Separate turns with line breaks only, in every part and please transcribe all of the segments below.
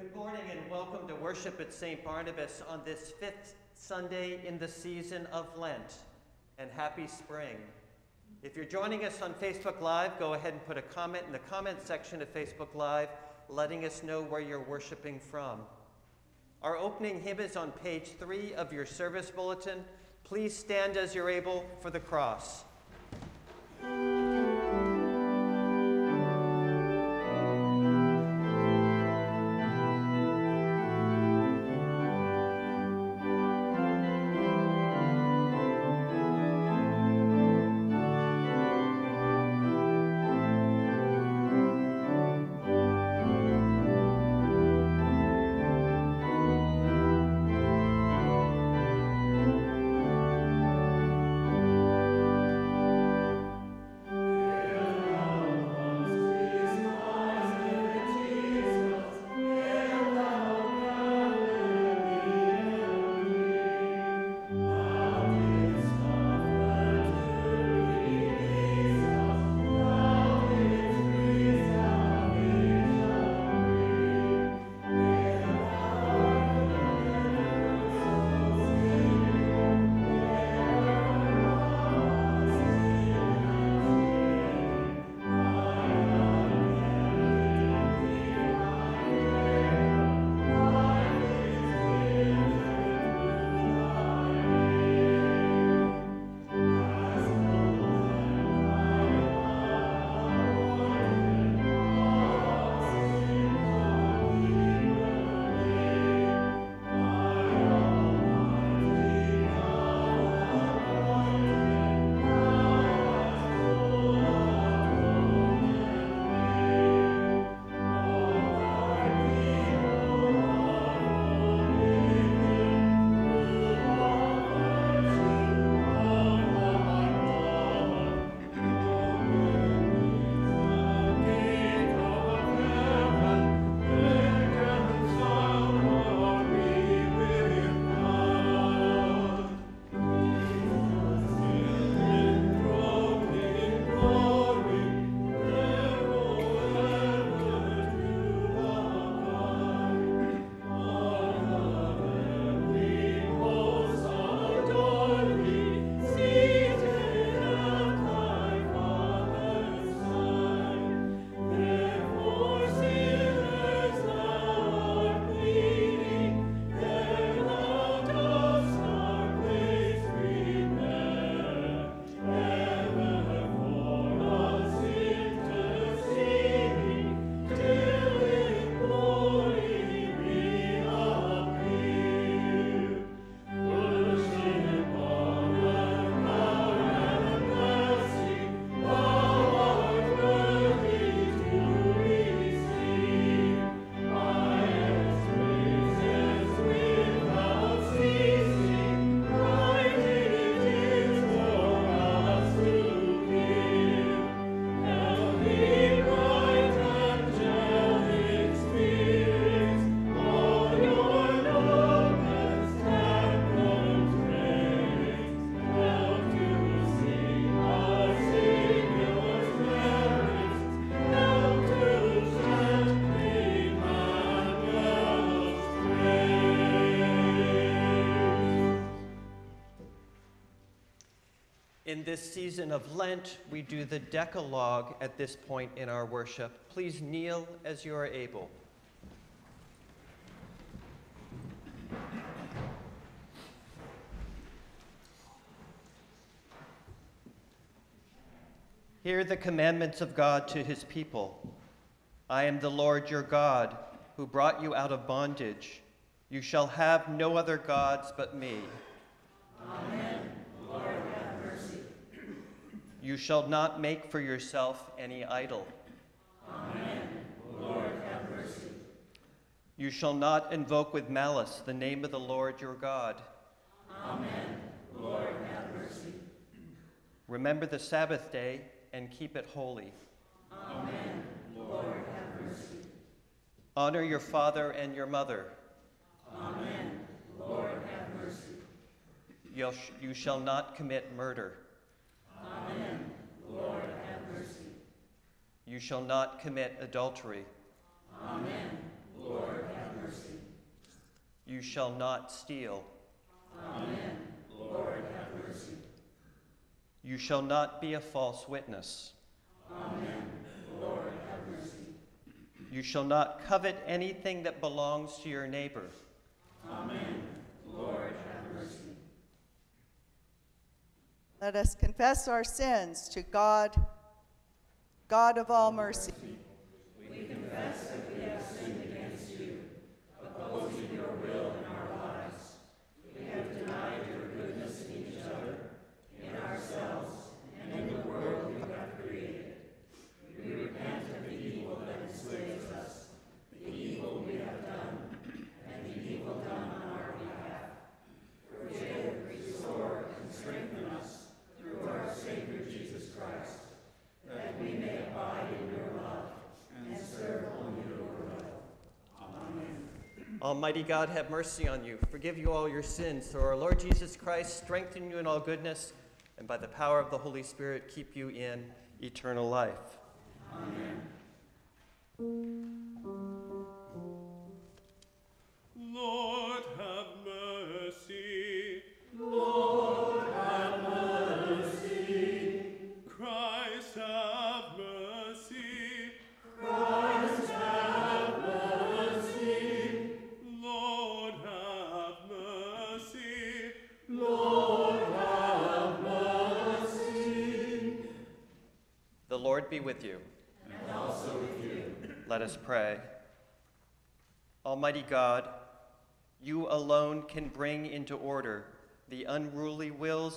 Good morning and welcome to worship at St. Barnabas on this fifth Sunday in the season of Lent. And happy spring. If you're joining us on Facebook Live, go ahead and put a comment in the comment section of Facebook Live, letting us know where you're worshiping from. Our opening hymn is on page three of your service bulletin. Please stand as you're able for the cross. In this season of Lent, we do the Decalogue at this point in our worship. Please kneel as you are able. Hear the commandments of God to his people. I am the Lord your God, who brought you out of bondage. You shall have no other gods but me.
Amen.
You shall not make for yourself any idol.
Amen. Lord, have mercy.
You shall not invoke with malice the name of the Lord your God.
Amen. Lord, have mercy.
Remember the Sabbath day and keep it holy.
Amen. Lord, have mercy.
Honor your father and your mother.
Amen. Lord, have mercy.
You shall not commit murder.
Amen. Lord, have mercy.
You shall not commit adultery.
Amen. Lord, have You shall not steal.
Amen. Lord, have mercy.
You shall not be a false witness.
Amen. Lord, have mercy.
You shall not covet anything that belongs to your neighbor.
Amen. Lord, have mercy.
Let us confess our sins to God, God of all mercy.
We confess that we have sinned against you, opposing your will in our lives. We have denied your goodness in each other, in ourselves, and in the world you have created. We repent of the evil that enslaves us, the evil we have done, and the evil done on our behalf. Forgive, restore, and strengthen us through our Savior Jesus Christ, that we may abide in your love and serve only your will. Amen.
Almighty God, have mercy on you, forgive you all your sins. Through our Lord Jesus Christ, strengthen you in all goodness, and by the power of the Holy Spirit, keep you in eternal life.
Lord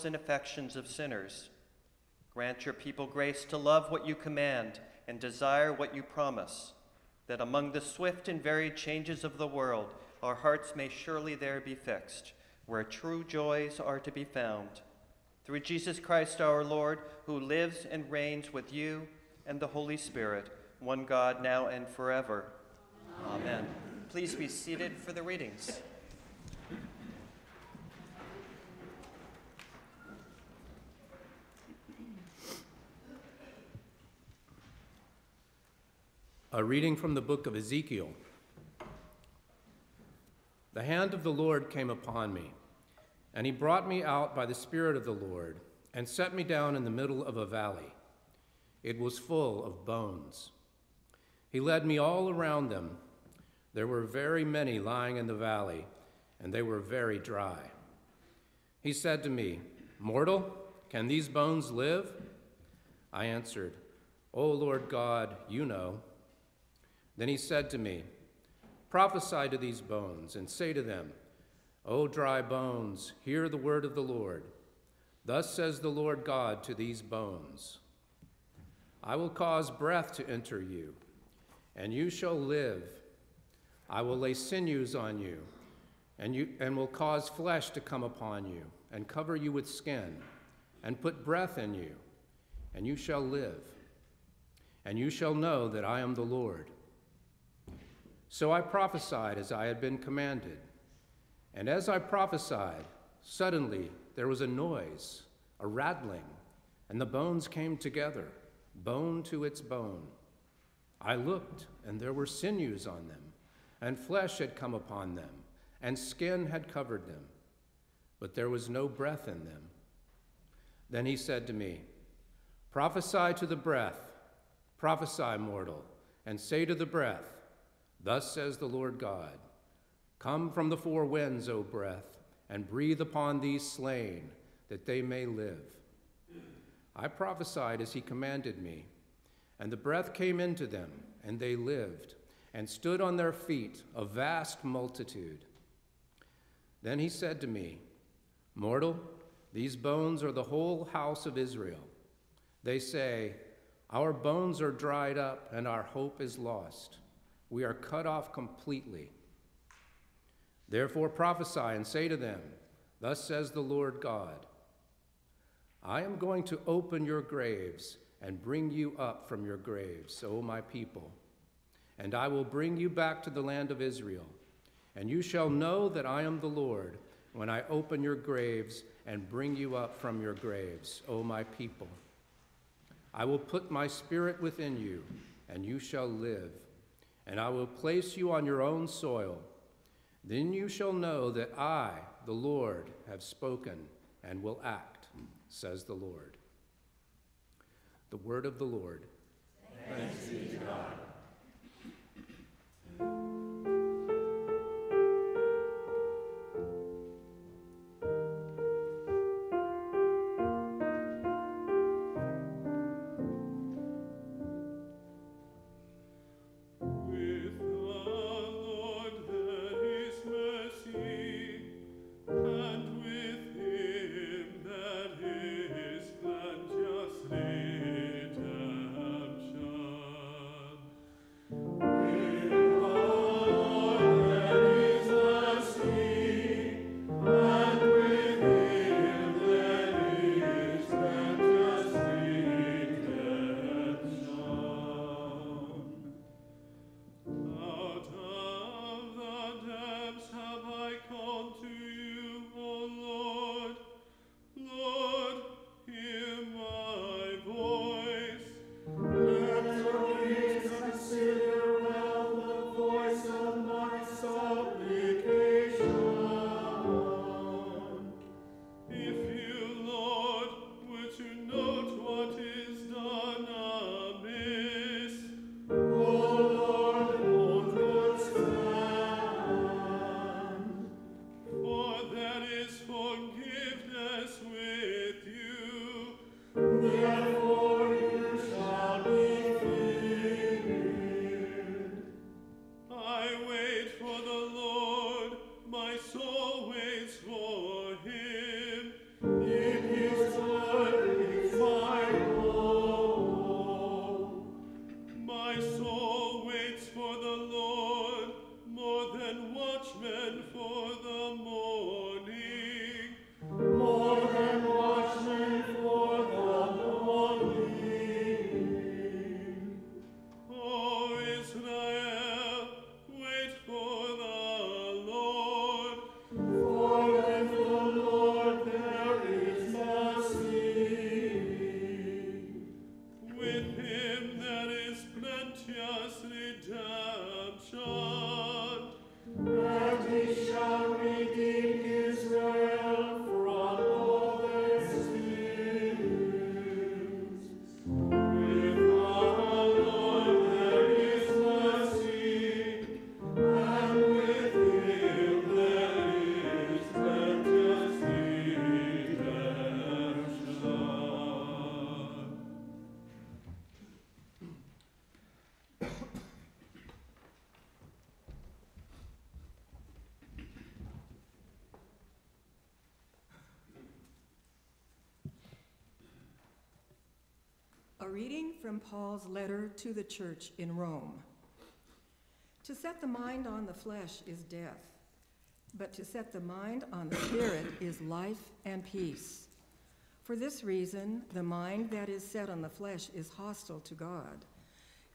and affections of sinners. Grant your people grace to love what you command and desire what you promise, that among the swift and varied changes of the world, our hearts may surely there be fixed, where true joys are to be found. Through Jesus Christ our Lord, who lives and reigns with you and the Holy Spirit, one God, now and forever. Amen. Please be seated for the readings.
A reading from the book of Ezekiel. The hand of the Lord came upon me, and he brought me out by the Spirit of the Lord, and set me down in the middle of a valley. It was full of bones. He led me all around them. There were very many lying in the valley, and they were very dry. He said to me, Mortal, can these bones live? I answered, O Lord God, you know. Then he said to me, Prophesy to these bones, and say to them, O dry bones, hear the word of the Lord. Thus says the Lord God to these bones I will cause breath to enter you, and you shall live. I will lay sinews on you, and, you, and will cause flesh to come upon you, and cover you with skin, and put breath in you, and you shall live. And you shall know that I am the Lord. So I prophesied as I had been commanded. And as I prophesied, suddenly there was a noise, a rattling, and the bones came together, bone to its bone. I looked, and there were sinews on them, and flesh had come upon them, and skin had covered them, but there was no breath in them. Then he said to me, Prophesy to the breath, prophesy, mortal, and say to the breath, Thus says the Lord God Come from the four winds, O breath, and breathe upon these slain, that they may live. I prophesied as he commanded me, and the breath came into them, and they lived, and stood on their feet, a vast multitude. Then he said to me, Mortal, these bones are the whole house of Israel. They say, Our bones are dried up, and our hope is lost. We are cut off completely. Therefore prophesy and say to them, Thus says the Lord God I am going to open your graves and bring you up from your graves, O my people. And I will bring you back to the land of Israel. And you shall know that I am the Lord when I open your graves and bring you up from your graves, O my people. I will put my spirit within you, and you shall live. And I will place you on your own soil Then you shall know that I, the Lord, have spoken and will act, says the Lord. The word of the Lord.
Thanks be to God.
Reading from Paul's letter to the church in Rome. To set the mind on the flesh is death, but to set the mind on the spirit is life and peace. For this reason, the mind that is set on the flesh is hostile to God.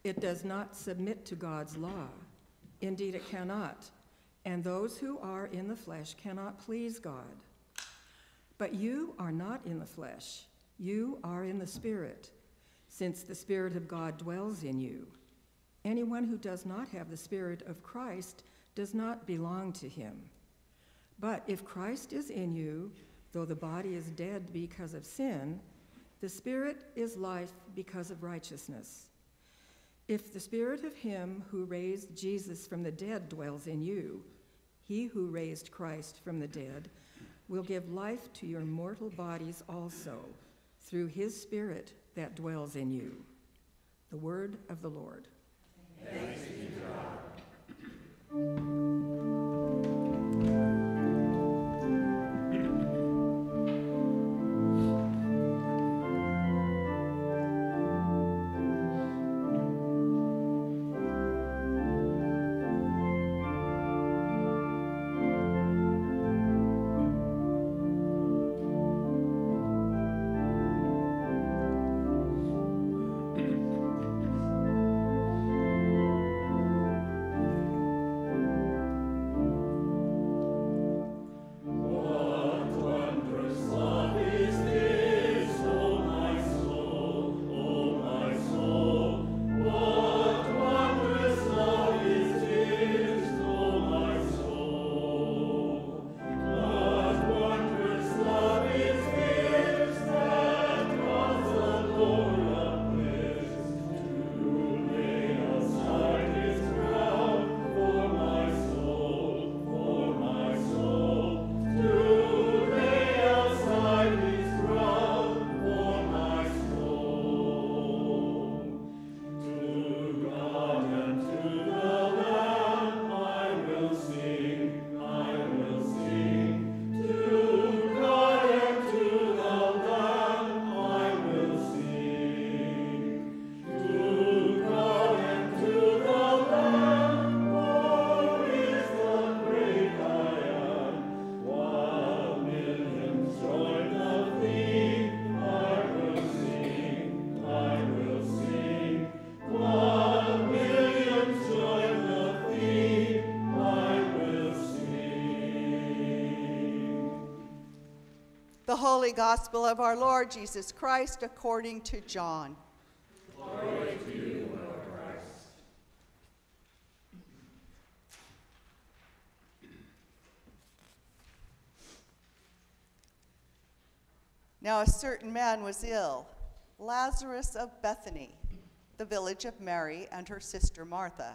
It does not submit to God's law. Indeed, it cannot. And those who are in the flesh cannot please God. But you are not in the flesh, you are in the Spirit, since the Spirit of God dwells in you. Anyone who does not have the Spirit of Christ does not belong to him. But if Christ is in you, though the body is dead because of sin, the Spirit is life because of righteousness. If the Spirit of Him who raised Jesus from the dead dwells in you, He who raised Christ from the dead will give life to your mortal bodies also, through His Spirit that dwells in you. The word of the Lord.
Holy Gospel of our Lord Jesus Christ according to John. Now, a certain man was ill, Lazarus of Bethany, the village of Mary and her sister Martha.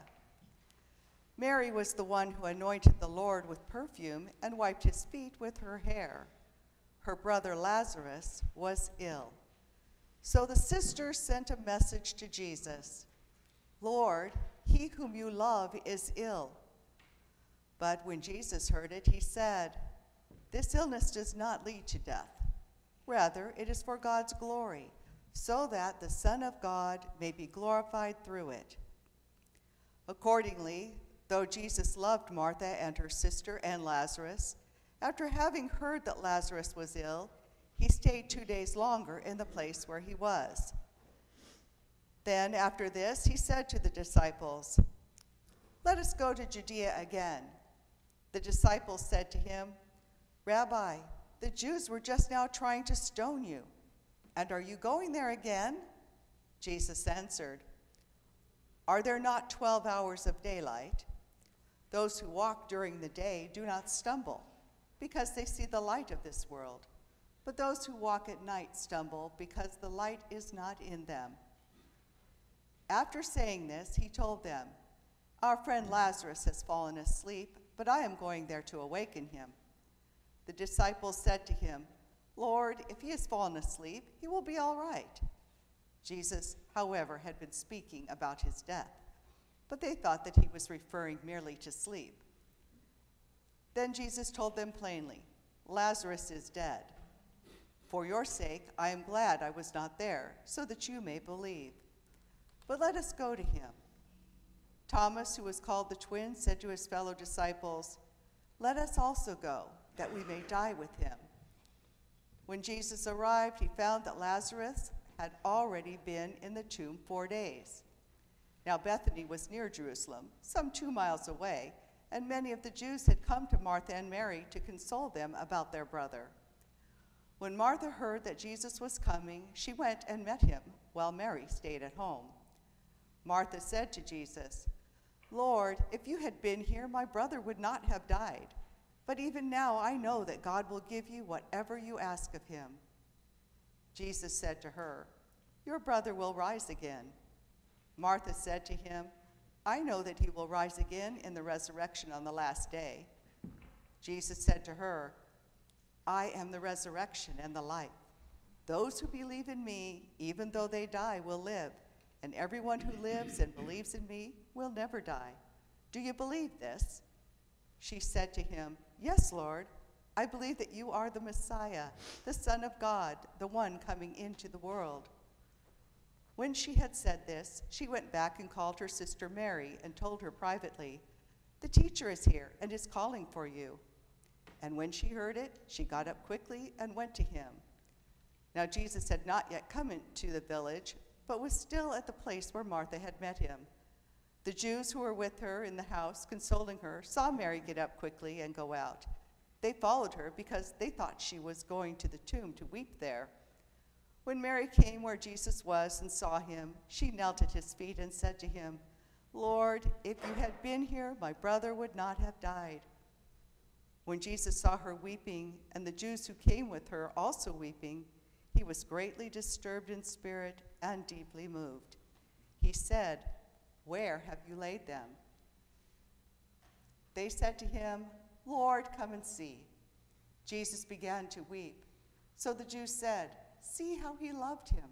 Mary was the one who anointed the Lord with perfume and wiped his feet with her hair. Her brother Lazarus was ill. So the sisters sent a message to Jesus Lord, he whom you love is ill. But when Jesus heard it, he said, This illness does not lead to death. Rather, it is for God's glory, so that the Son of God may be glorified through it. Accordingly, though Jesus loved Martha and her sister and Lazarus, after having heard that Lazarus was ill, he stayed two days longer in the place where he was. Then, after this, he said to the disciples, Let us go to Judea again. The disciples said to him, Rabbi, the Jews were just now trying to stone you. And are you going there again? Jesus answered, Are there not 12 hours of daylight? Those who walk during the day do not stumble, because they see the light of this world. But those who walk at night stumble, because the light is not in them. After saying this, he told them, Our friend Lazarus has fallen asleep, but I am going there to awaken him. The disciples said to him, Lord, if he has fallen asleep, he will be all right. Jesus, however, had been speaking about his death, but they thought that he was referring merely to sleep. Then Jesus told them plainly, Lazarus is dead. For your sake, I am glad I was not there, so that you may believe. But let us go to him. Thomas, who was called the twin, said to his fellow disciples, Let us also go, that we may die with him. When Jesus arrived, he found that Lazarus had already been in the tomb four days. Now, Bethany was near Jerusalem, some two miles away, and many of the Jews had come to Martha and Mary to console them about their brother. When Martha heard that Jesus was coming, she went and met him, while Mary stayed at home. Martha said to Jesus, Lord, if you had been here, my brother would not have died. But even now I know that God will give you whatever you ask of him. Jesus said to her, Your brother will rise again. Martha said to him, I know that he will rise again in the resurrection on the last day. Jesus said to her, I am the resurrection and the life. Those who believe in me, even though they die, will live, and everyone who lives and believes in me will never die. Do you believe this? She said to him, Yes, Lord. I believe that you are the Messiah, the Son of God, the one coming into the world. When she had said this, she went back and called her sister Mary and told her privately, The teacher is here and is calling for you. And when she heard it, she got up quickly and went to him. Now Jesus had not yet come into the village, but was still at the place where Martha had met him. The Jews who were with her in the house, consoling her, saw Mary get up quickly and go out. They followed her because they thought she was going to the tomb to weep there. When Mary came where Jesus was and saw him, she knelt at his feet and said to him, Lord, if you had been here, my brother would not have died. When Jesus saw her weeping, and the Jews who came with her also weeping, he was greatly disturbed in spirit and deeply moved. He said, Where have you laid them? They said to him, Lord, come and see. Jesus began to weep. So the Jews said, See how he loved him.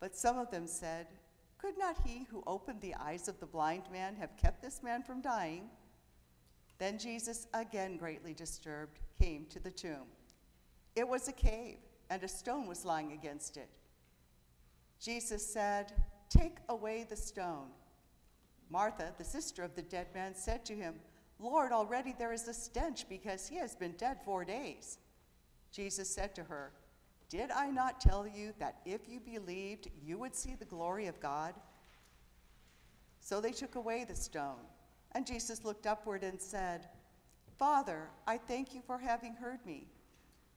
But some of them said, Could not he who opened the eyes of the blind man have kept this man from dying? Then Jesus, again greatly disturbed, came to the tomb. It was a cave, and a stone was lying against it. Jesus said, Take away the stone. Martha, the sister of the dead man, said to him, Lord, already there is a stench because he has been dead four days. Jesus said to her, Did I not tell you that if you believed, you would see the glory of God? So they took away the stone. And Jesus looked upward and said, Father, I thank you for having heard me.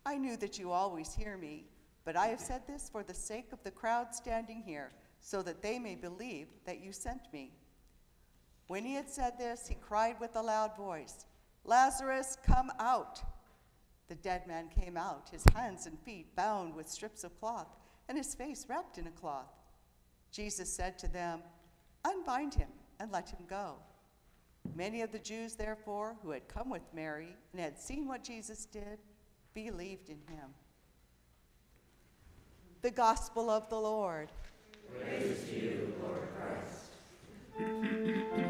I knew that you always hear me, but I have said this for the sake of the crowd standing here, so that they may believe that you sent me. When he had said this, he cried with a loud voice, Lazarus, come out! The dead man came out, his hands and feet bound with strips of cloth, and his face wrapped in a cloth. Jesus said to them, Unbind him and let him go. Many of the Jews, therefore, who had come with Mary and had seen what Jesus did, believed in him. The Gospel of the Lord.
When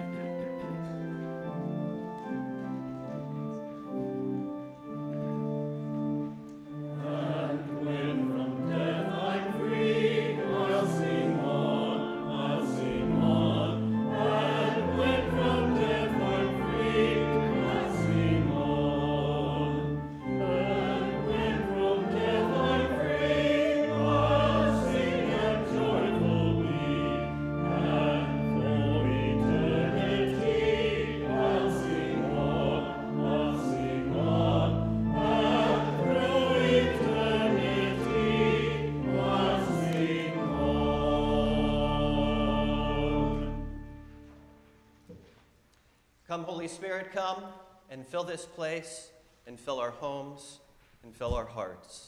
Come, Holy Spirit, come and fill this place and fill our homes and fill our hearts.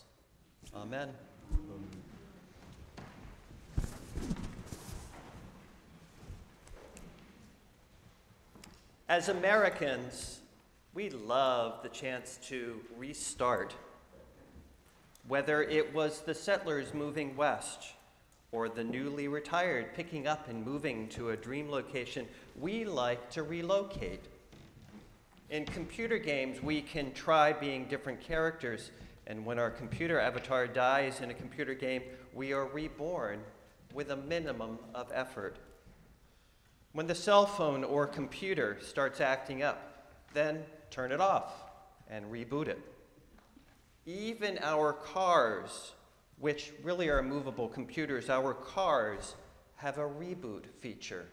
Amen. As Americans, we love the chance to restart. Whether it was the settlers moving west or the newly retired picking up and moving to a dream location, we like to relocate. In computer games, we can try being different characters, and when our computer avatar dies in a computer game, we are reborn with a minimum of effort. When the cell phone or computer starts acting up, then turn it off and reboot it. Even our cars, which really are movable computers, our cars have a reboot feature.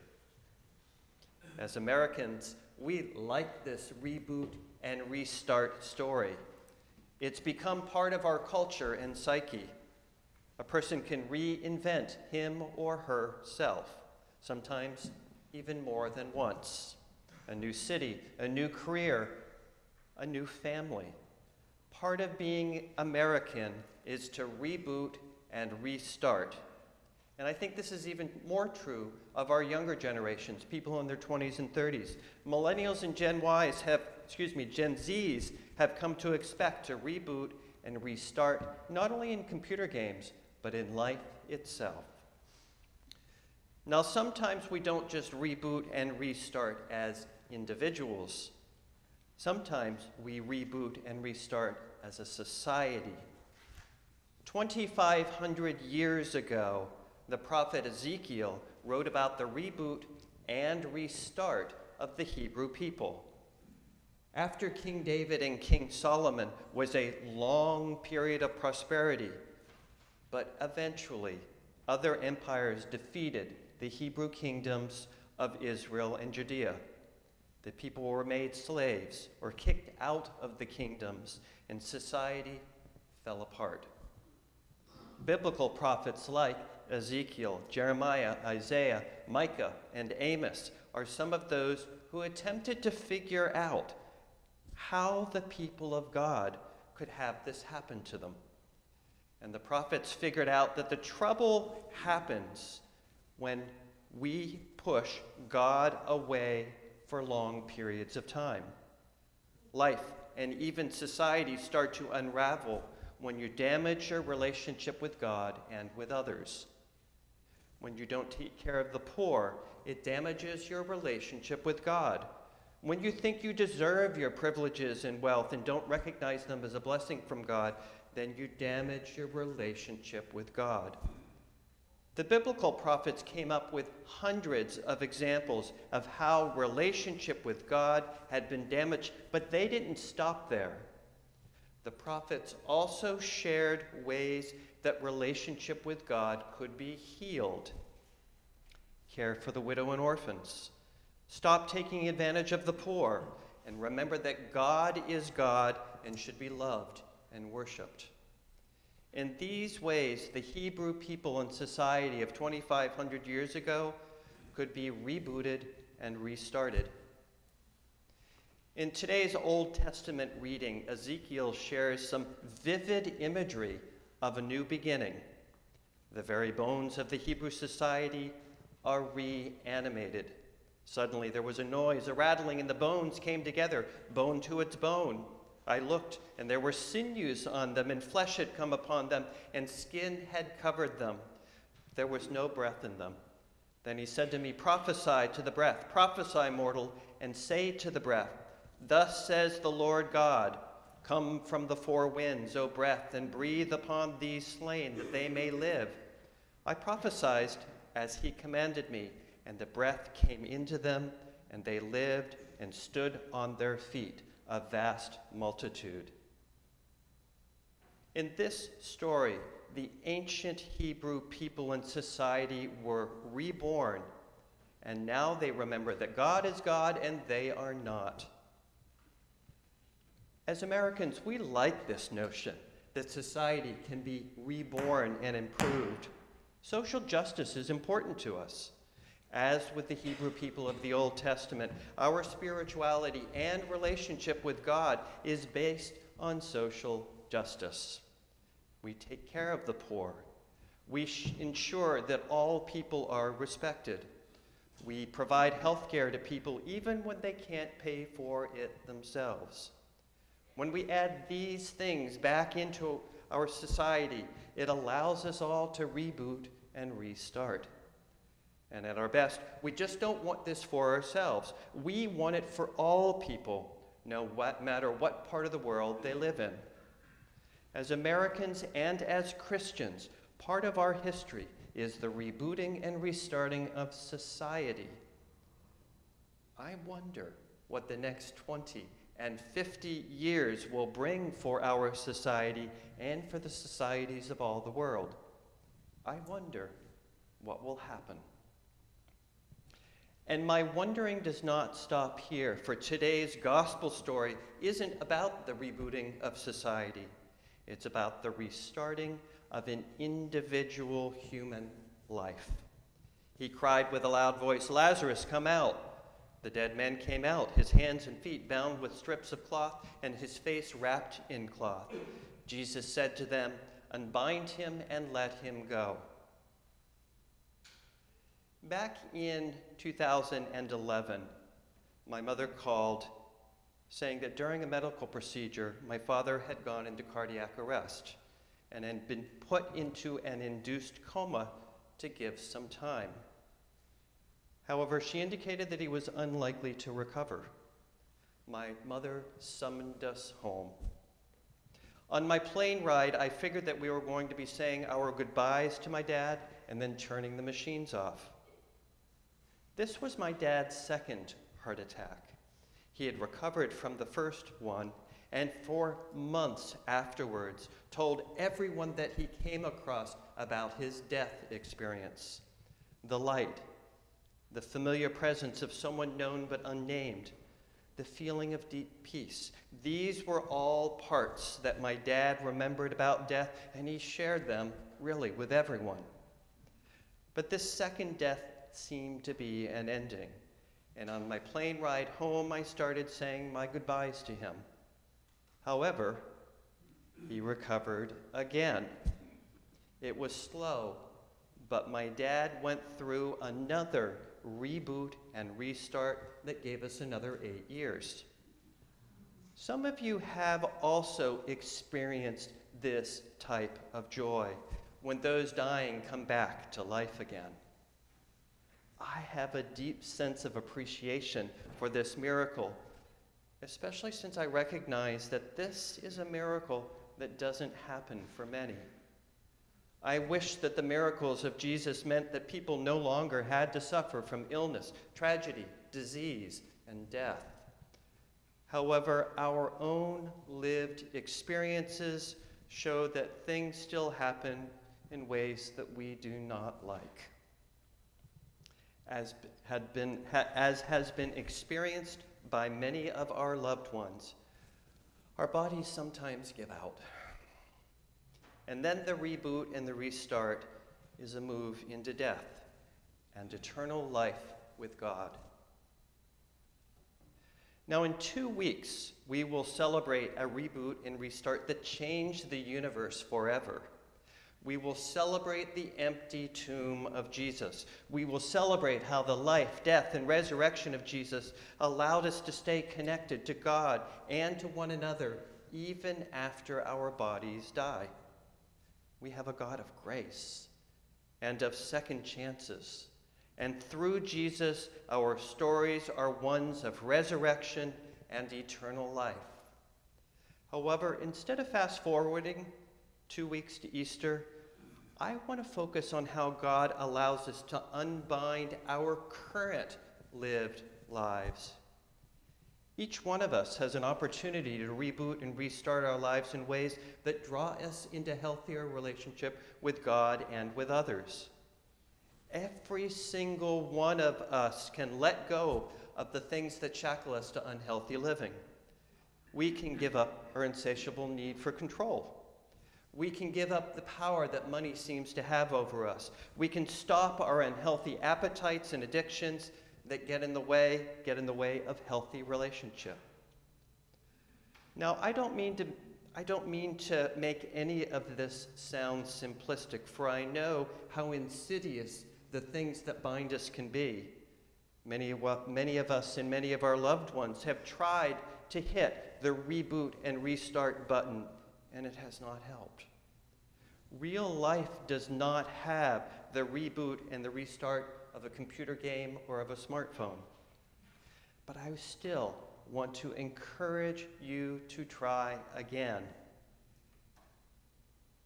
As Americans, we like this reboot and restart story. It's become part of our culture and psyche. A person can reinvent him or herself, sometimes even more than once. A new city, a new career, a new family. Part of being American is to reboot and restart. And I think this is even more true of our younger generations, people in their 20s and 30s. Millennials and Gen Ys have, excuse me, Gen Zs have come to expect to reboot and restart, not only in computer games, but in life itself. Now, sometimes we don't just reboot and restart as individuals. Sometimes we reboot and restart as a society. 2,500 years ago, the prophet Ezekiel wrote about the reboot and restart of the Hebrew people. After King David and King Solomon was a long period of prosperity, but eventually other empires defeated the Hebrew kingdoms of Israel and Judea. The people were made slaves or kicked out of the kingdoms, and society fell apart. Biblical prophets like Ezekiel, Jeremiah, Isaiah, Micah, and Amos are some of those who attempted to figure out how the people of God could have this happen to them. And the prophets figured out that the trouble happens when we push God away for long periods of time. Life and even society start to unravel when you damage your relationship with God and with others. When you don't take care of the poor, it damages your relationship with God. When you think you deserve your privileges and wealth and don't recognize them as a blessing from God, then you damage your relationship with God. The biblical prophets came up with hundreds of examples of how relationship with God had been damaged, but they didn't stop there. The prophets also shared ways that relationship with God could be healed. Care for the widow and orphans. Stop taking advantage of the poor. And remember that God is God and should be loved and worshiped. In these ways, the Hebrew people and society of 2,500 years ago could be rebooted and restarted. In today's Old Testament reading, Ezekiel shares some vivid imagery of a new beginning. The very bones of the Hebrew society are reanimated. Suddenly there was a noise, a rattling, and the bones came together, bone to its bone. I looked, and there were sinews on them, and flesh had come upon them, and skin had covered them. There was no breath in them. Then he said to me, Prophesy to the breath, prophesy, mortal, and say to the breath, Thus says the Lord God Come from the four winds, O breath, and breathe upon these slain, that they may live. I prophesied as he commanded me, and the breath came into them, and they lived and stood on their feet, a vast multitude. In this story, the ancient Hebrew people and society were reborn, and now they remember that God is God and they are not. As Americans, we like this notion that society can be reborn and improved. Social justice is important to us. As with the Hebrew people of the Old Testament, our spirituality and relationship with God is based on social justice. We take care of the poor. We ensure that all people are respected. We provide health care to people even when they can't pay for it themselves. When we add these things back into our society, it allows us all to reboot and restart. And at our best, we just don't want this for ourselves. We want it for all people, no matter what part of the world they live in. As Americans and as Christians, part of our history is the rebooting and restarting of society. I wonder what the next 20 and 50 years will bring for our society and for the societies of all the world. I wonder what will happen. And my wondering does not stop here, for today's gospel story isn't about the rebooting of society. It's about the restarting of an individual human life. He cried with a loud voice, Lazarus, come out. The dead man came out, his hands and feet bound with strips of cloth, and his face wrapped in cloth. Jesus said to them, Unbind him and let him go. Back in 2011, my mother called saying that during a medical procedure, my father had gone into cardiac arrest and had been put into an induced coma to give some time. However, she indicated that he was unlikely to recover. My mother summoned us home. On my plane ride, I figured that we were going to be saying our goodbyes to my dad and then turning the machines off. This was my dad's second heart attack. He had recovered from the first one and for months afterwards told everyone that he came across about his death experience. The light, the familiar presence of someone known but unnamed, the feeling of deep peace. These were all parts that my dad remembered about death, and he shared them really with everyone. But this second death seemed to be an ending. And on my plane ride home, I started saying my goodbyes to him. However, he recovered again. It was slow, but my dad went through another reboot and restart that gave us another eight years. Some of you have also experienced this type of joy when those dying come back to life again. I have a deep sense of appreciation for this miracle, especially since I recognize that this is a miracle that doesn't happen for many. I wish that the miracles of Jesus meant that people no longer had to suffer from illness, tragedy, disease, and death. However, our own lived experiences show that things still happen in ways that we do not like. As, had been, as has been experienced by many of our loved ones, our bodies sometimes give out And then the reboot and the restart is a move into death and eternal life with God. Now, in two weeks, we will celebrate a reboot and restart that changed the universe forever. We will celebrate the empty tomb of Jesus. We will celebrate how the life, death, and resurrection of Jesus allowed us to stay connected to God and to one another even after our bodies die. We have a God of grace and of second chances. And through Jesus, our stories are ones of resurrection and eternal life. However, instead of fast forwarding two weeks to Easter, I want to focus on how God allows us to unbind our current lived lives. Each one of us has an opportunity to reboot and restart our lives in ways that draw us into healthier relationship with God and with others. Every single one of us can let go of the things that shackle us to unhealthy living. We can give up our insatiable need for control. We can give up the power that money seems to have over us. We can stop our unhealthy appetites and addictions that get in the way, get in the way of healthy relationship. Now, I don't mean to I don't mean to make any of this sound simplistic, for I know how insidious the things that bind us can be. Many, of many of us and many of our loved ones have tried to hit the reboot and restart button, and it has not helped. Real life does not have the reboot and the restart of a computer game or of a smartphone. But I still want to encourage you to try again.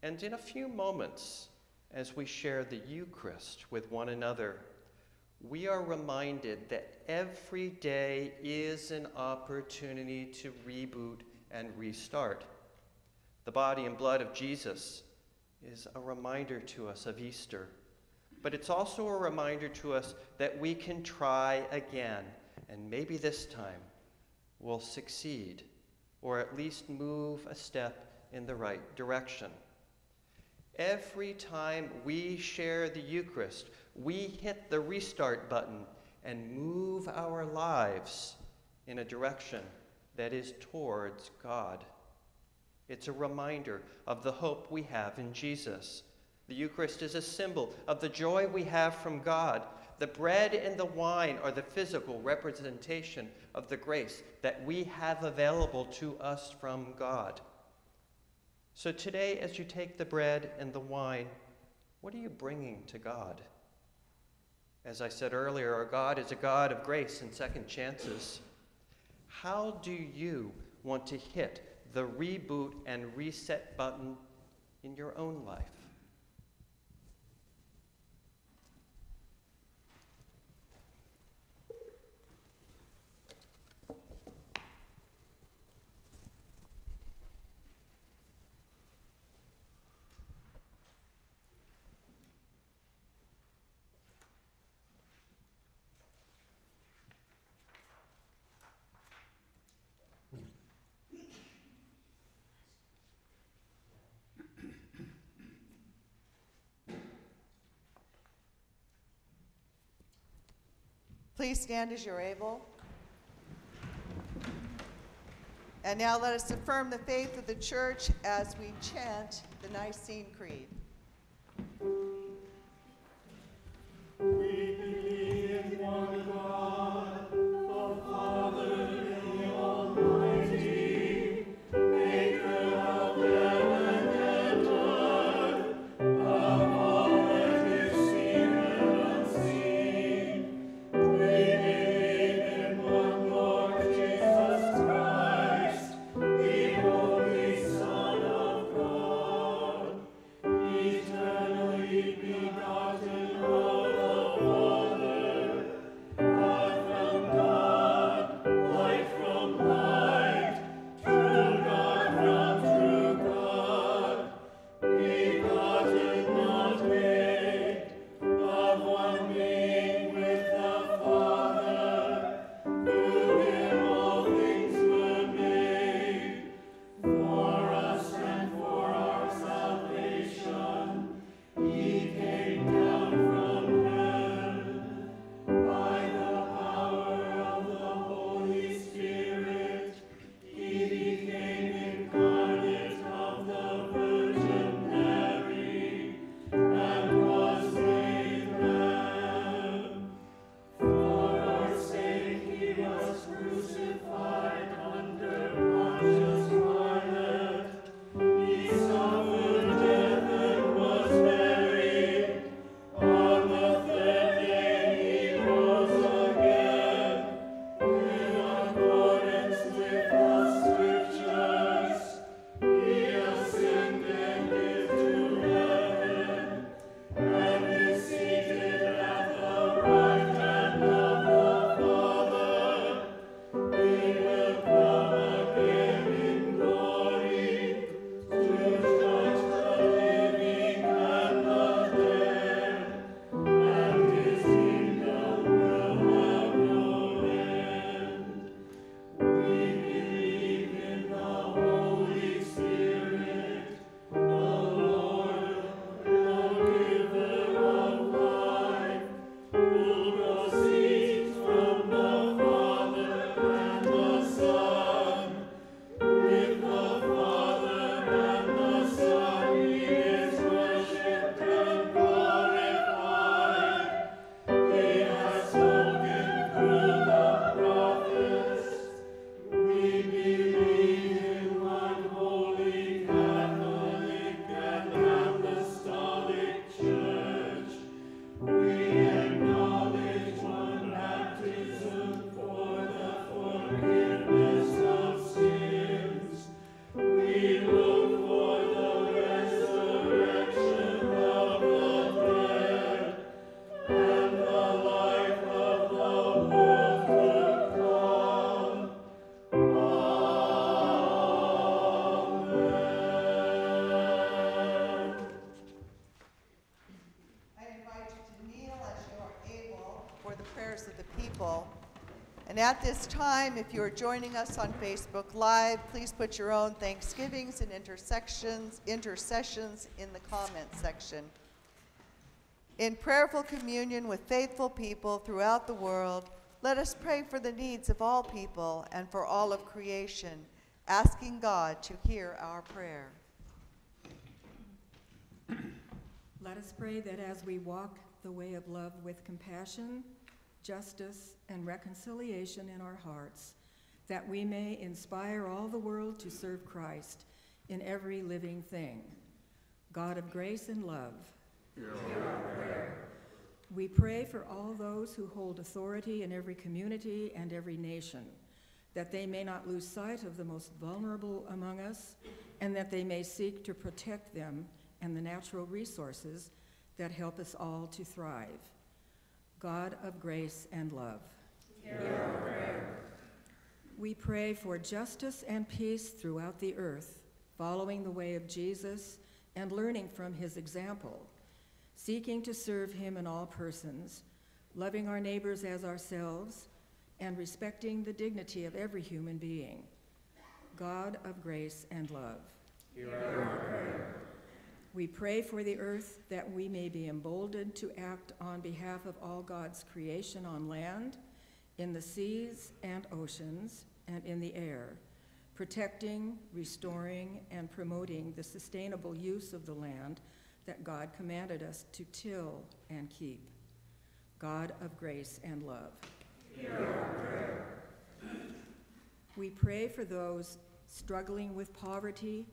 And in a few moments, as we share the Eucharist with one another, we are reminded that every day is an opportunity to reboot and restart. The body and blood of Jesus is a reminder to us of Easter, but it's also a reminder to us that we can try again, and maybe this time we'll succeed, or at least move a step in the right direction. Every time we share the Eucharist, we hit the restart button and move our lives in a direction that is towards God. It's a reminder of the hope we have in Jesus. The Eucharist is a symbol of the joy we have from God. The bread and the wine are the physical representation of the grace that we have available to us from God. So today, as you take the bread and the wine, what are you bringing to God? As I said earlier, our God is a God of grace and second chances. How do you want to hit the reboot and reset button in your own life?
Please stand as you're able. And now let us affirm the faith of the church as we chant the Nicene Creed. And at this time, if you are joining us on Facebook Live, please put your own thanksgivings and intersections, intercessions in the comment section. In prayerful communion with faithful people throughout the world, let us pray for the needs of all people and for all of creation, asking God to hear our prayer.
Let us pray that as we walk the way of love with compassion, justice, and reconciliation in our hearts, that we may inspire all the world to serve Christ in every living thing. God of grace and love, hear our prayer. We pray for all those who hold authority in every community and every nation, that they may not lose sight of the most vulnerable among us, and that they may seek to protect them and the natural resources that help us all to thrive. God of grace and love. We pray for justice and peace throughout the earth, following the way of Jesus and learning from his example, seeking to serve him in all persons, loving our neighbors as ourselves, and respecting the dignity of every human being. God of grace and love. We pray for the earth that we may be emboldened to act on behalf of all God's creation on land, in the seas and oceans, and in the air, protecting, restoring, and promoting the sustainable use of the land that God commanded us to till and keep. God of grace and love. We pray for those struggling with poverty,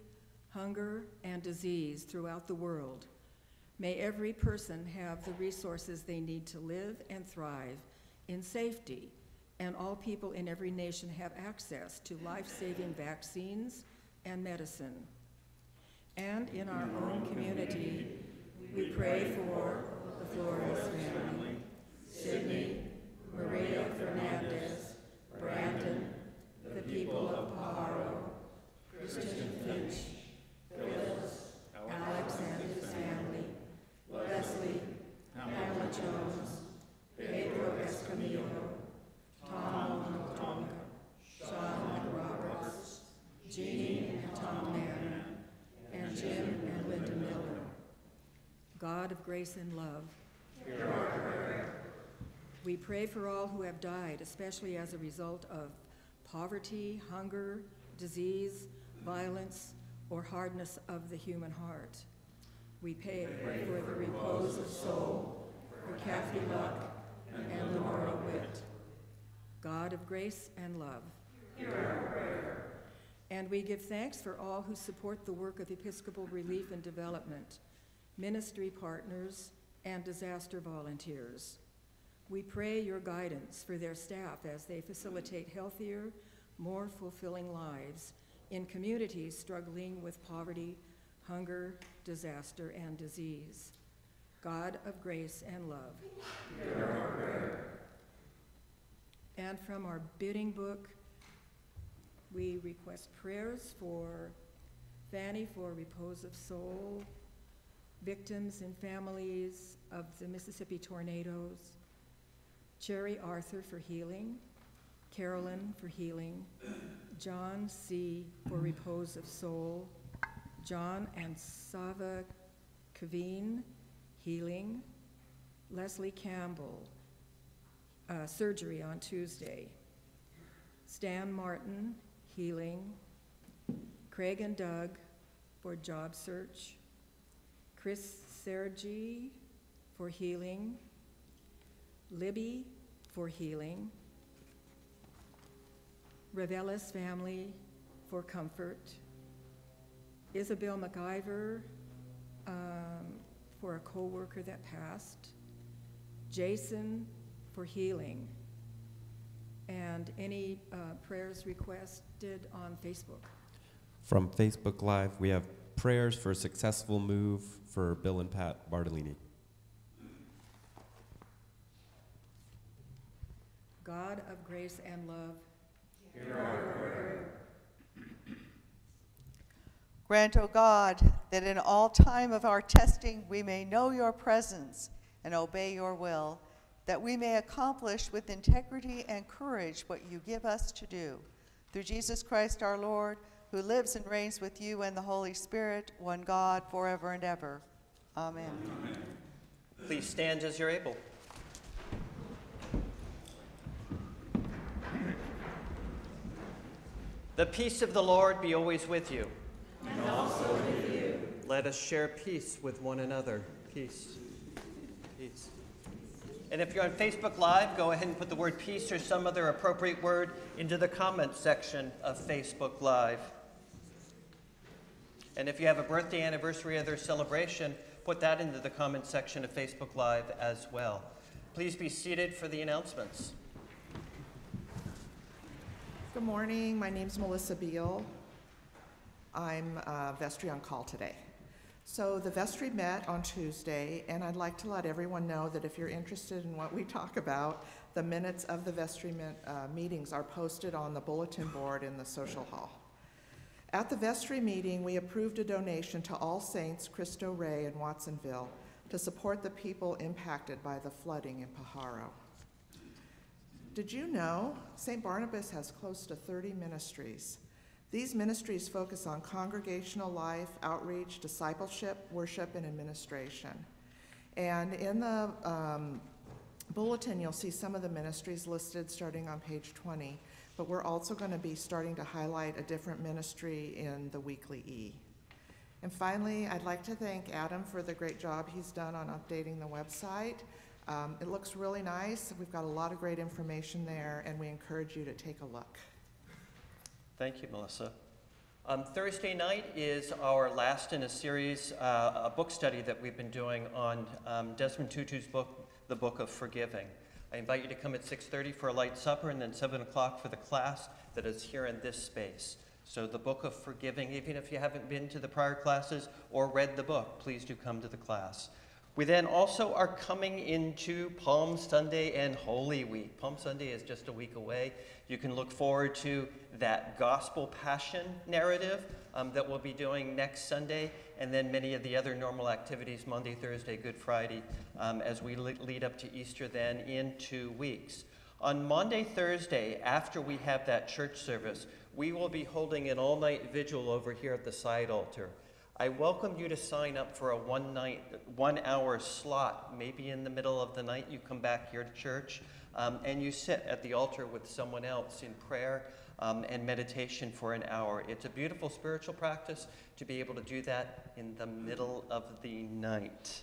hunger, and disease throughout the world. May every person have the resources they need to live and thrive in safety, and all people in every nation have access to life-saving vaccines and medicine. And in our own community, we pray for the Flores family, Sydney, Maria Fernandez, Brandon, the people of Pajaro, Christian Finch, Phyllis, Alex and his family, Leslie, Pamela Jones, Pedro Escamillo, Tom Tonga, Sean Roberts, Jeannie and Tom Mann, and Jim and Linda Miller. God of grace and love, we pray for all who have died, especially as a result of poverty, hunger, disease, violence, or hardness of the human heart. We pray for the repose of soul for Kathy Luck and Lenora Witt. God of grace and love. hear our prayer. And we give thanks for all who support the work of Episcopal Relief and Development, ministry partners, and disaster volunteers. We pray your guidance for their staff as they facilitate healthier, more fulfilling lives in communities struggling with poverty, hunger, disaster, and disease. God of grace and love. And from our bidding book, we request prayers for Fanny for repose of soul, victims and families of the Mississippi tornadoes, Cherry Arthur for healing, Carolyn for healing, John C. for repose of soul, John and Sava Kaveen, healing, Leslie Campbell, uh, surgery on Tuesday, Stan Martin, healing, Craig and Doug for job search, Chris Sergi for healing, Libby for healing, Ravella's family for comfort, Isabel McIver um, for a coworker that passed, Jason for healing, and any uh, prayers requested on Facebook.
From Facebook Live, we have prayers for a successful move for Bill and Pat Bartolini.
God of grace and love,
Grant, O God, that in all time of our testing we may know your presence and obey your will, that we may accomplish with integrity and courage what you give us to do. Through Jesus Christ our Lord, who lives and reigns with you and the Holy Spirit, one God, forever and ever. Amen.
Please stand as you're able. The peace of the Lord be always with you. And also with you. Let us share peace with one another. Peace. Peace. And if you're on Facebook Live, go ahead and put the word peace or some other appropriate word into the comments section of Facebook Live. And if you have a birthday, anniversary, or other celebration, put that into the comment section of Facebook Live as well. Please be seated for the announcements.
Good morning. My name is Melissa Beal. I'm uh, vestry on call today. So the vestry met on Tuesday, and I'd like to let everyone know that if you're interested in what we talk about, the minutes of the vestry met, uh, meetings are posted on the bulletin board in the social hall. At the vestry meeting, we approved a donation to All Saints Cristo Rey in Watsonville to support the people impacted by the flooding in Pajaro. Did you know St. Barnabas has close to 30 ministries? These ministries focus on congregational life, outreach, discipleship, worship, and administration. And in the um, bulletin, you'll see some of the ministries listed starting on page 20, but we're also going to be starting to highlight a different ministry in the weekly E. And finally, I'd like to thank Adam for the great job he's done on updating the website. Um, it looks really nice. We've got a lot of great information there, and we encourage you to take a look.
Thank you, Melissa. Um, Thursday night is our last in a series, uh, a book study that we've been doing on um, Desmond Tutu's book, The Book of Forgiving. I invite you to come at 6.30 for a light supper and then 7 o'clock for the class that is here in this space. So the Book of Forgiving, even if you haven't been to the prior classes or read the book, please do come to the class. We then also are coming into Palm Sunday and Holy Week. Palm Sunday is just a week away. You can look forward to that gospel passion narrative um, that we'll be doing next Sunday, and then many of the other normal activities Maundy Thursday, Good Friday, um, as we le- lead up to Easter then in two weeks. On Maundy Thursday, after we have that church service, we will be holding an all night vigil over here at the side altar. I welcome you to sign up for a one night, one hour slot. Maybe in the middle of the night you come back here to church um, and you sit at the altar with someone else in prayer um, and meditation for an hour. It's a beautiful spiritual practice to be able to do that in the middle of the night.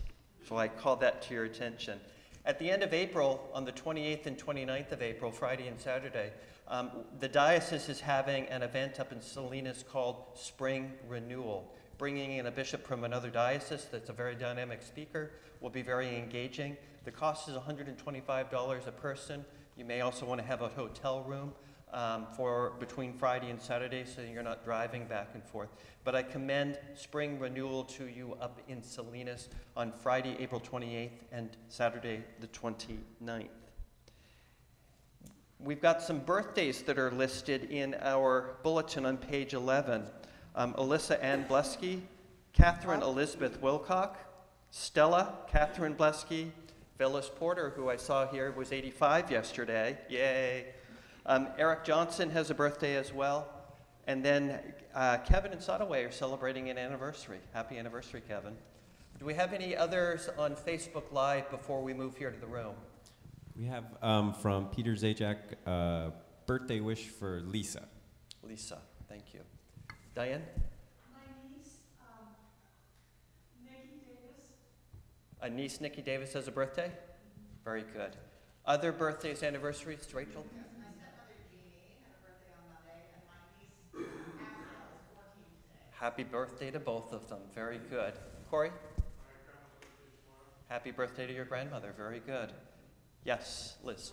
So I call that to your attention. At the end of April, on the 28th and 29th of April, Friday and Saturday, um, the diocese is having an event up in Salinas called Spring Renewal bringing in a bishop from another diocese that's a very dynamic speaker will be very engaging. The cost is $125 a person. You may also want to have a hotel room um, for between Friday and Saturday so you're not driving back and forth. But I commend Spring Renewal to you up in Salinas on Friday, April 28th and Saturday, the 29th. We've got some birthdays that are listed in our bulletin on page 11 um, Alyssa Ann Blesky, Catherine Elizabeth Wilcock, Stella Catherine Blesky, Phyllis Porter, who I saw here was 85 yesterday. Yay. Um, Eric Johnson has a birthday as well. And then uh, Kevin and Sotaway are celebrating an anniversary. Happy anniversary, Kevin. Do we have any others on Facebook Live before we move here to the room?
We have um, from Peter Zajac uh, birthday wish for Lisa.
Lisa, thank you. Diane?
My niece, um, Nikki Davis.
A niece, Nikki Davis, has a birthday? Very good. Other birthdays, anniversaries, Rachel?
My stepmother Jeannie had a birthday on Monday, and my niece Abigail is 14 today.
Happy birthday to both of them. Very good. Corey? Happy birthday to your grandmother. Very good. Yes, Liz.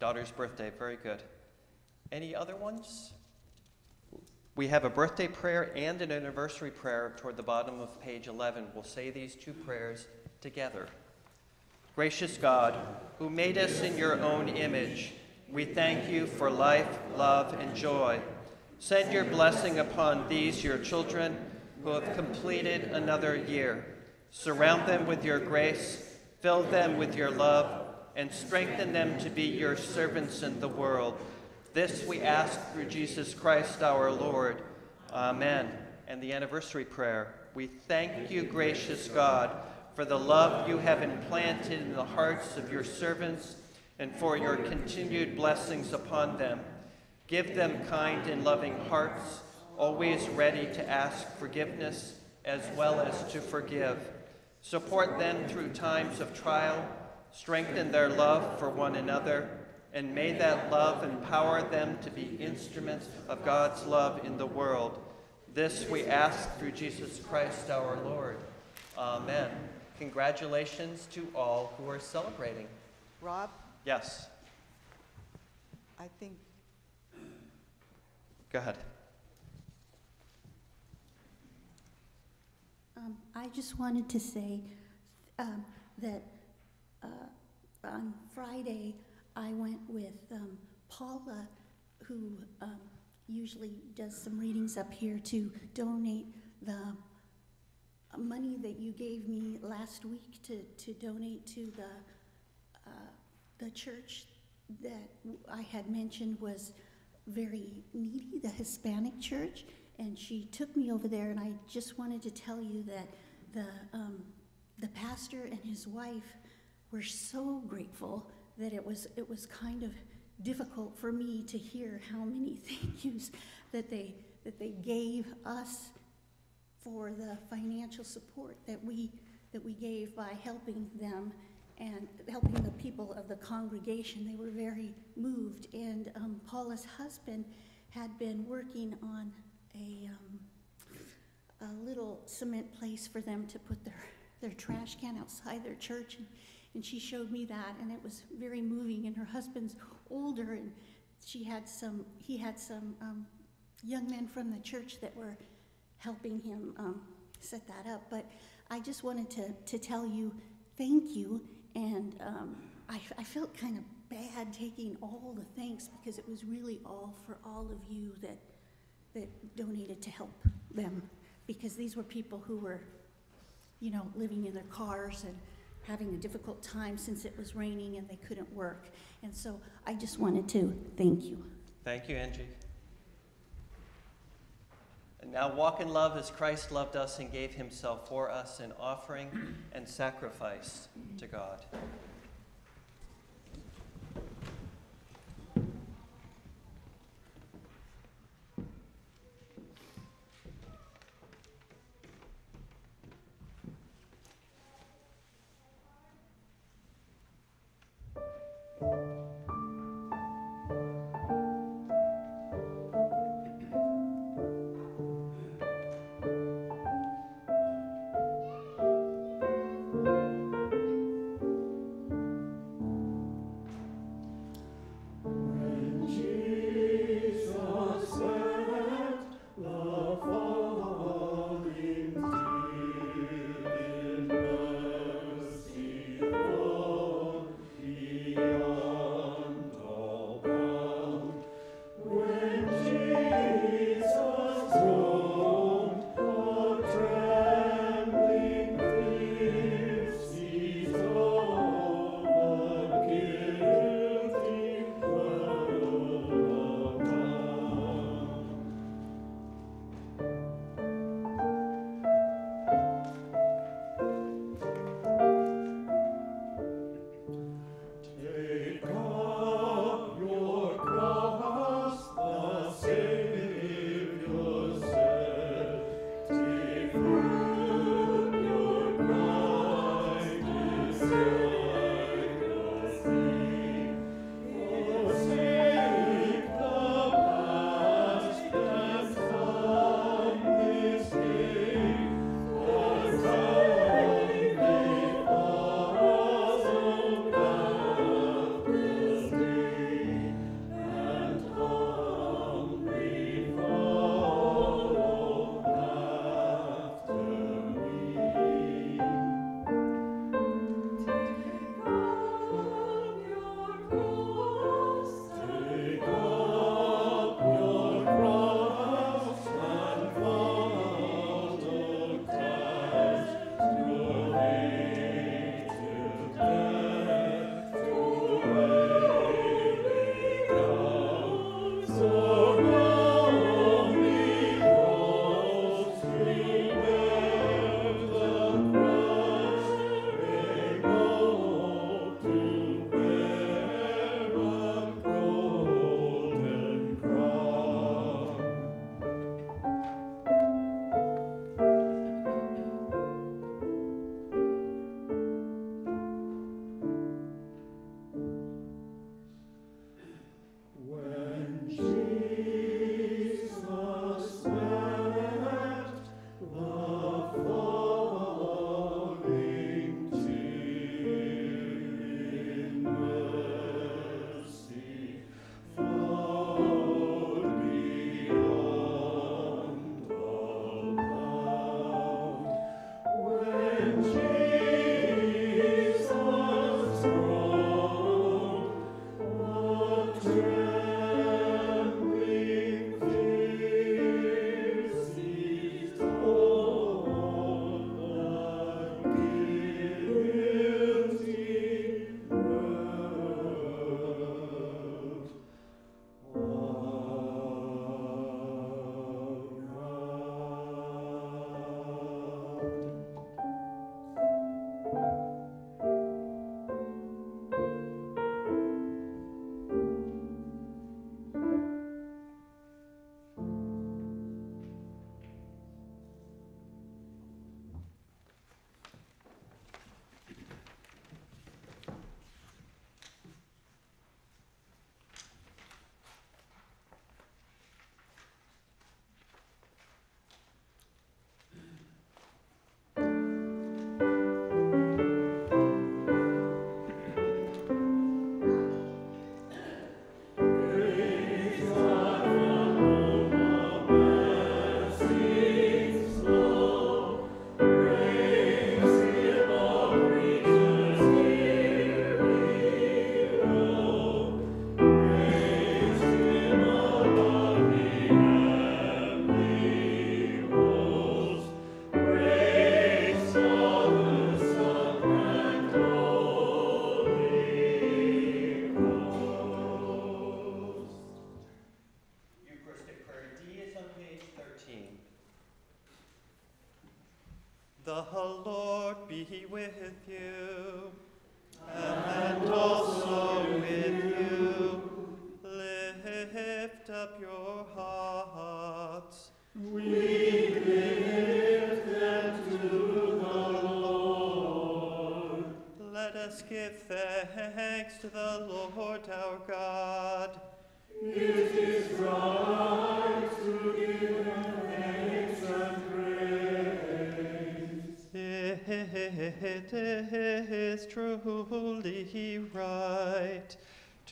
Daughter's birthday. Very good. Any other ones? We have a birthday prayer and an anniversary prayer toward the bottom of page 11. We'll say these two prayers together. Gracious God, who made us in your own image, we thank you for life, love, and joy. Send your blessing upon these, your children, who have completed another year. Surround them with your grace, Fill them with your love and strengthen them to be your servants in the world. This we ask through Jesus Christ our Lord. Amen. And the anniversary prayer. We thank you, gracious God, for the love you have implanted in the hearts of your servants and for your continued blessings upon them. Give them kind and loving hearts, always ready to ask forgiveness as well as to forgive. Support them through times of trial, strengthen their love for one another, and may that love empower them to be instruments of God's love in the world. This we ask through Jesus Christ our Lord. Amen. Congratulations to all who are celebrating.
Rob,
Yes,
I think
go ahead.
Um, I just wanted to say um, that uh, on Friday, I went with um, Paula, who um, usually does some readings up here, to donate the money that you gave me last week to, to donate to the, uh, the church that I had mentioned was very needy, the Hispanic church. And she took me over there, and I just wanted to tell you that the, um, the pastor and his wife were so grateful that it was, it was kind of difficult for me to hear how many thank yous that they, that they gave us for the financial support that we, that we gave by helping them and helping the people of the congregation. They were very moved. And um, Paula's husband had been working on a, um, a little cement place for them to put their, their trash can outside their church. And, and she showed me that, and it was very moving. And her husband's older, and she had some, he had some um, young men from the church that were helping him um, set that up. But I just wanted to, to tell you thank you. And um, I, I felt kind of bad taking all the thanks because it was really all for all of you that, that donated to help them. Because these were people who were, you know, living in their cars and having a difficult time since it was raining and they couldn't work. And so I just wanted to thank you.
Thank you, Angie. And now walk in love as Christ loved us and gave himself for us in offering and sacrifice to God.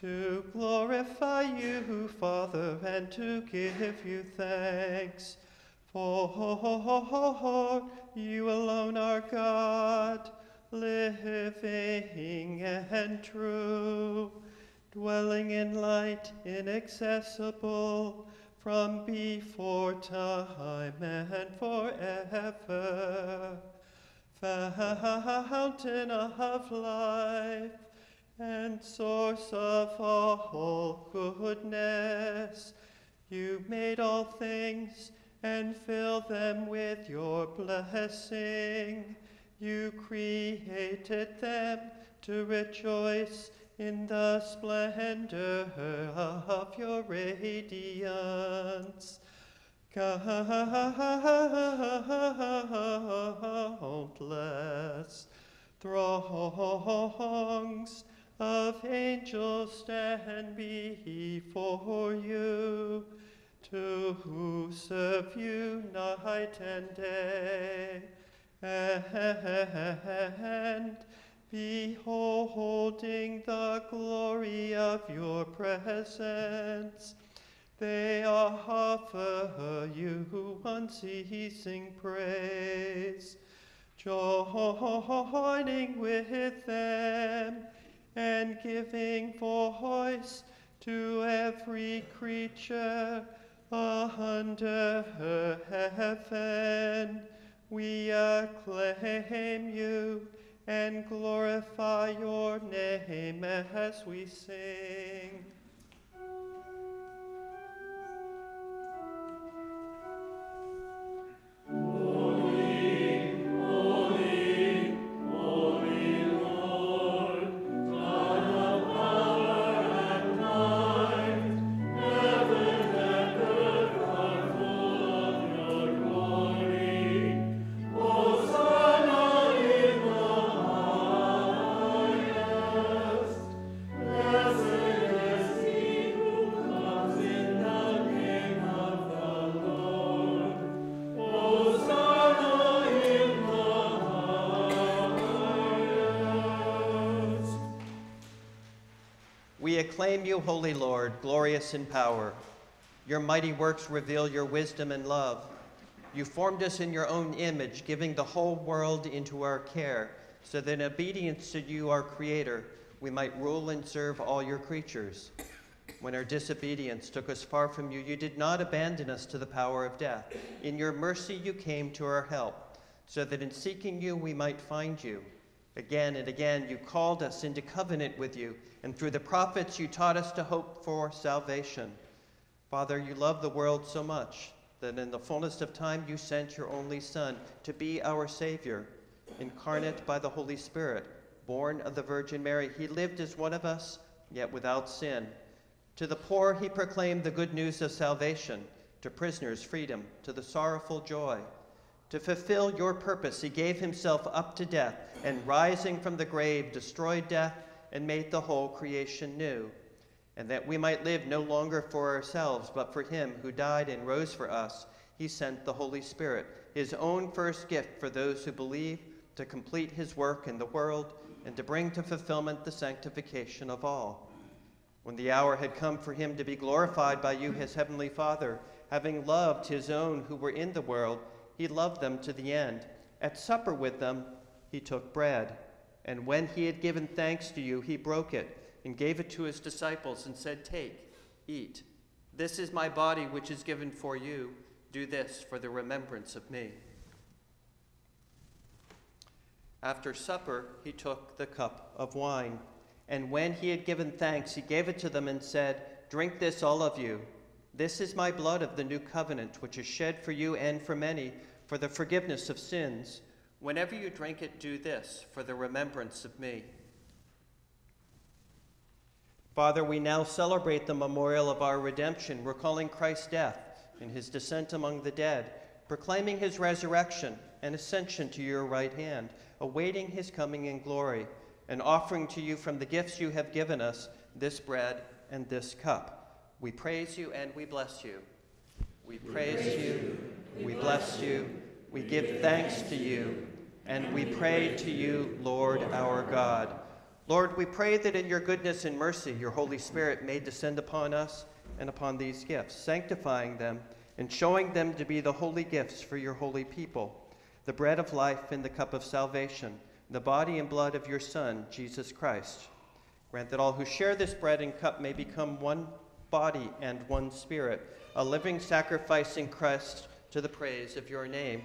To
glorify you, Father, and to give you thanks. For you alone are God, living and true, dwelling in light inaccessible from before time and forever. Fountain of life and source of all goodness, you made all things and fill them with your blessing. You created them to rejoice in the splendor of your radiance. Countless throngs of angels stand before you to who serve you night and day. And beholding the glory of your presence, they are offer you unceasing praise, joining with them and giving voice to every creature under heaven. We acclaim you and glorify your name as we sing. Acclaim you, Holy Lord, glorious in power. Your mighty works reveal your wisdom and love. You formed us in your own image, giving the whole world into our care, so that in obedience to you, our Creator, we might rule and serve all your creatures. When our disobedience took us far from you, you did not abandon us to the power of death. In your mercy, you came to our help, so that in seeking you, we might find you. Again and again, you called us into covenant with you, and through the prophets, you taught us to hope for salvation. Father, you love the world so much that in the fullness of time, you sent your only Son to be our Savior, incarnate by the Holy Spirit, born of the Virgin Mary. He lived as one of us, yet without sin. To the poor, he proclaimed the good news of salvation, to prisoners, freedom, to the sorrowful, joy. To fulfill your purpose, he gave himself up to death, and rising from the grave, destroyed death and made the whole creation new. And that we might live no longer for ourselves, but for him who died and rose for us, he sent the Holy Spirit, his own first gift for those who believe, to complete his work in the world and to bring to fulfillment the sanctification of all. When the hour had come for him to be glorified by you, his heavenly Father, having loved his own who were in the world, he loved them to the end. At supper with them, he took bread, and when he had given thanks to you, he broke it and gave it to his disciples and said, Take, eat. This is my body, which is given for you. Do this for the remembrance of me. After supper, he took the cup of wine, and when he had given thanks, he gave it to them and said, Drink this, all of you. This is my blood of the new covenant, which is shed for you and for many for the forgiveness of sins. Whenever you drink it, do this for the remembrance of me. Father, we now celebrate the memorial of our redemption, recalling Christ's death and his descent among the dead, proclaiming his resurrection and ascension to your right hand, awaiting his coming in glory, and offering to you from the gifts you have given us this bread and this cup. We praise you and we bless you. We praise you, we bless you, we give thanks to you, and we pray to you, Lord our God. Lord, we pray that in your goodness and mercy, your Holy Spirit may descend upon us and upon these gifts, sanctifying them and showing them to be the holy gifts for your holy people, the bread of life and the cup of salvation, the body and blood of your Son, Jesus Christ. Grant that all who share this bread and cup may become one body and one spirit, a living sacrifice in Christ to the praise of your name.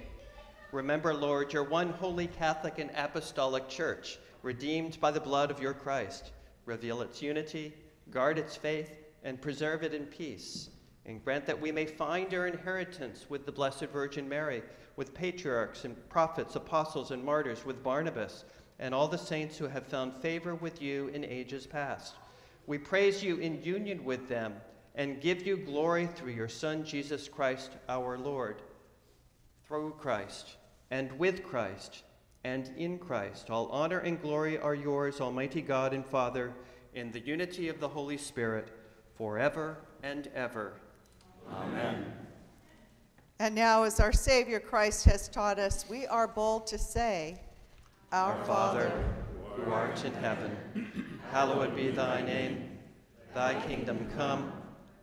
Remember, Lord, your one holy Catholic and apostolic church, redeemed by the blood of your Christ. Reveal its unity, guard its faith, and preserve it in peace. And grant that we may find our inheritance with the Blessed Virgin Mary, with patriarchs and prophets, apostles, and martyrs, with Barnabas, and all the saints who have found favor with you in ages past. We praise you in union with them and give you glory through your Son, Jesus Christ, our Lord. Through Christ, and with Christ, and in Christ, all honor and glory are yours, Almighty God and Father, in the unity of the Holy Spirit, forever and ever. Amen.
And now, as our Savior Christ has taught us, we are bold to say, Our Father,
who art in heaven, hallowed be thy name. Thy kingdom come,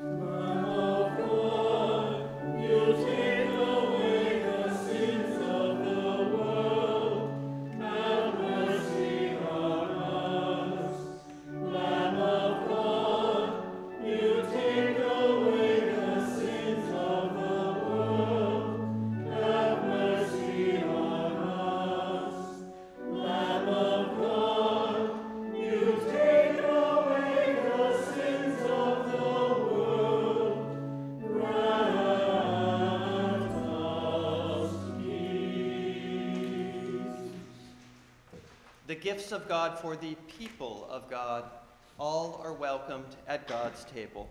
Lamb The
gifts of God for the people of God, all are welcomed at God's table.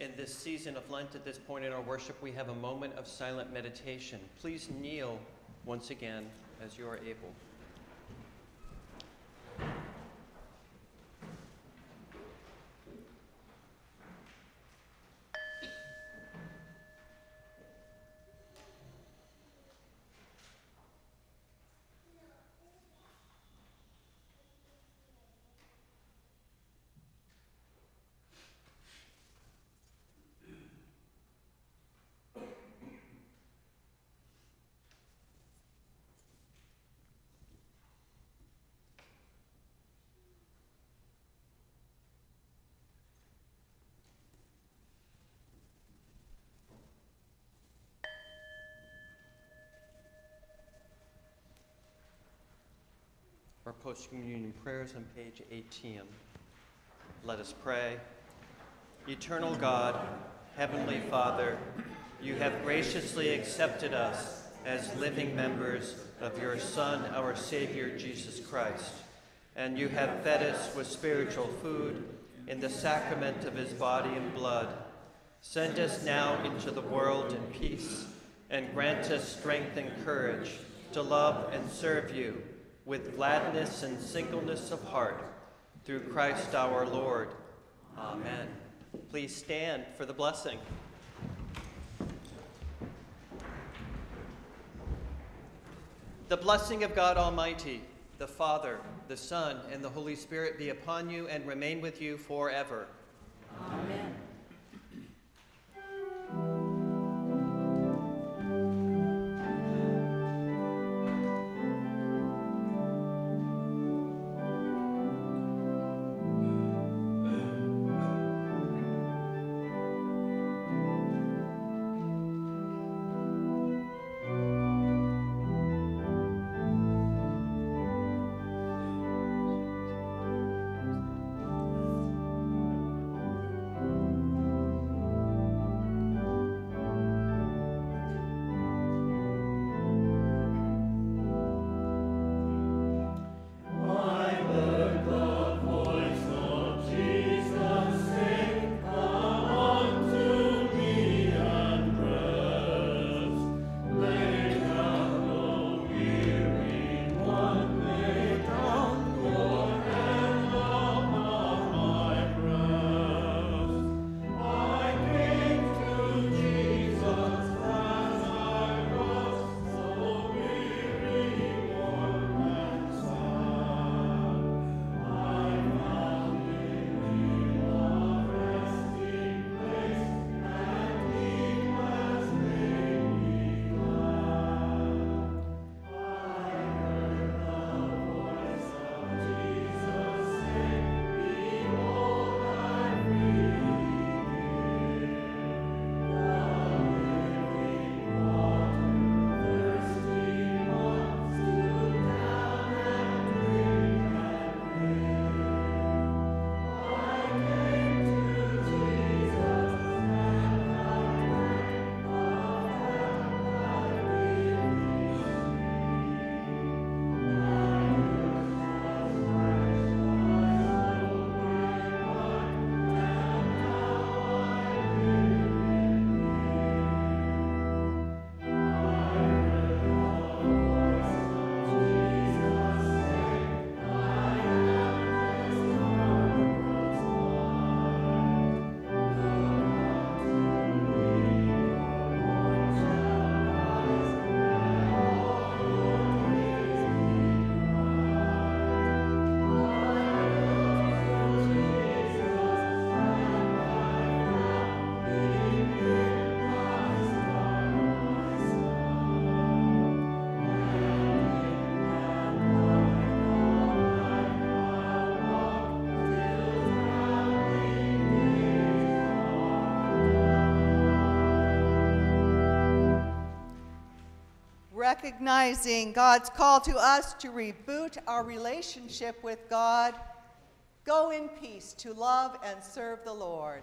In this season of Lent, at this point in our worship, we have a moment of silent meditation. Please kneel once again as you are able. Our post-communion prayers on page 18. Let us pray. Eternal God, Heavenly Father, you have graciously accepted us as living members of your Son, our Savior, Jesus Christ, and you have fed us with spiritual food in the sacrament of his body and blood. Send us now into the world in peace, and grant us strength and courage to love and serve you with gladness and singleness of heart, through Christ our Lord. Amen. Please stand for the blessing. The blessing of God Almighty, the Father, the Son, and the Holy Spirit be upon you and remain with you forever.
Amen.
Recognizing God's call to us to reboot our relationship with God, go in peace to love and serve the Lord.